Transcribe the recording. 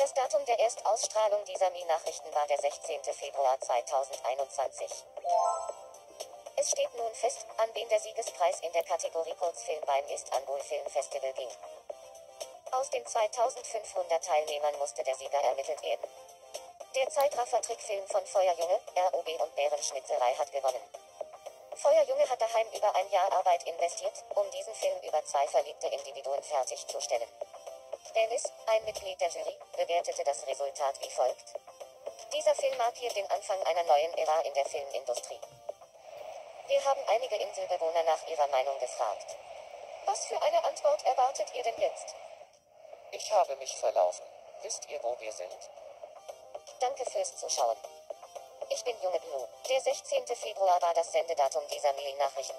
Das Datum der Erstausstrahlung dieser Mi-Nachrichten war der 16. Februar 2021. Es steht nun fest, an wen der Siegespreis in der Kategorie Kurzfilm beim Istanbul Film Festival ging. Aus den 2500 Teilnehmern musste der Sieger ermittelt werden. Der Zeitraffer-Trickfilm von Feuerjunge, ROB und Bärenschnitzerei hat gewonnen. Feuerjunge hat daheim über ein Jahr Arbeit investiert, um diesen Film über zwei verliebte Individuen fertigzustellen. Dennis, ein Mitglied der Jury, bewertete das Resultat wie folgt. Dieser Film markiert den Anfang einer neuen Ära in der Filmindustrie. Wir haben einige Inselbewohner nach ihrer Meinung gefragt. Was für eine Antwort erwartet ihr denn jetzt? Ich habe mich verlaufen. Wisst ihr, wo wir sind? Danke fürs Zuschauen. Ich bin Junge Blue. Der 16. Februar war das Sendedatum dieser Mail-Nachrichten.